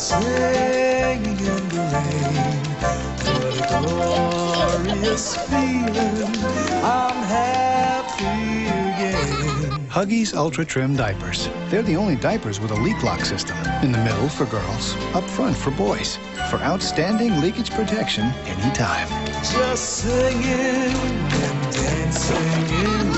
singing in the rain. What a glorious feeling. I'm happy again. Huggies Ultra Trim Diapers. They're the only diapers with a leak lock system. In the middle for girls, up front for boys. For outstanding leakage protection anytime. Just singing and dancing